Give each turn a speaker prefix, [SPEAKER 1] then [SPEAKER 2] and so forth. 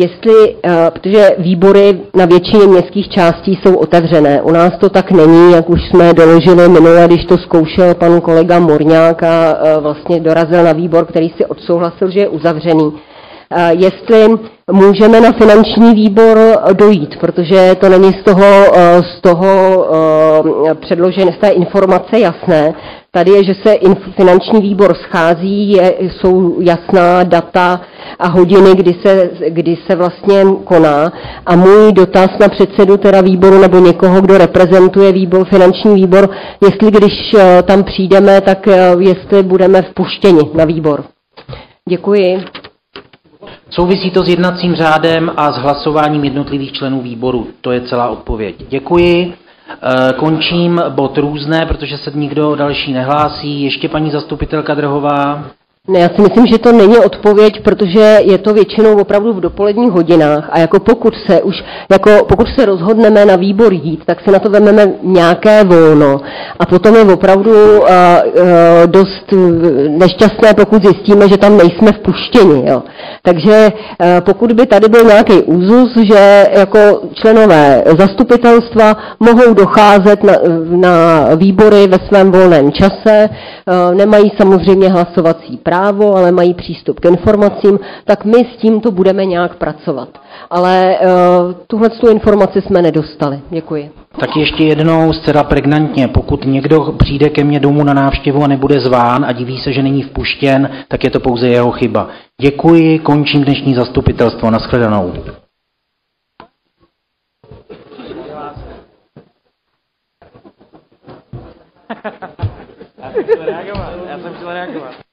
[SPEAKER 1] jestli, eh, protože výbory na většině městských částí jsou otevřené. U nás to tak není, jak už jsme doložili minule, když to zkoušel pan kolega Morňák a eh, vlastně dorazil na výbor, který si odsouhlasil, že je uzavřený. Eh, jestli můžeme na finanční výbor dojít, protože to není z toho, z toho předložené, z té informace jasné. Tady je, že se finanční výbor schází, je, jsou jasná data a hodiny, kdy se, kdy se vlastně koná. A můj dotaz na předsedu teda výboru nebo někoho, kdo reprezentuje výbor, finanční výbor, jestli když eh, tam přijdeme, tak eh, jestli budeme vpuštěni na výbor. Děkuji.
[SPEAKER 2] Souvisí to s jednacím řádem a s hlasováním jednotlivých členů výboru. To je celá odpověď. Děkuji. Eh, končím bod různé, protože se nikdo další nehlásí. Ještě paní zastupitelka Drhová.
[SPEAKER 1] Ne, já si myslím, že to není odpověď, protože je to většinou opravdu v dopoledních hodinách a jako pokud se už, jako pokud se rozhodneme na výbor jít, tak se na to vezmeme nějaké volno a potom je opravdu uh, uh, dost nešťastné, pokud zjistíme, že tam nejsme vpuštěni. Jo. Takže uh, pokud by tady byl nějaký úzus, že jako členové zastupitelstva mohou docházet na, na výbory ve svém volném čase, uh, nemají samozřejmě hlasovací právo, ale mají přístup k informacím, tak my s tímto budeme nějak pracovat. Ale uh, tuhle tu informaci jsme nedostali. Děkuji.
[SPEAKER 2] Tak ještě jednou zcela pregnantně, pokud někdo přijde ke mně domů na návštěvu a nebude zván a diví se, že není vpuštěn, tak je to pouze jeho chyba. Děkuji, končím dnešní zastupitelstvo. Naschledanou. Já jsem chtěl reagovat. Já jsem chtěl reagovat.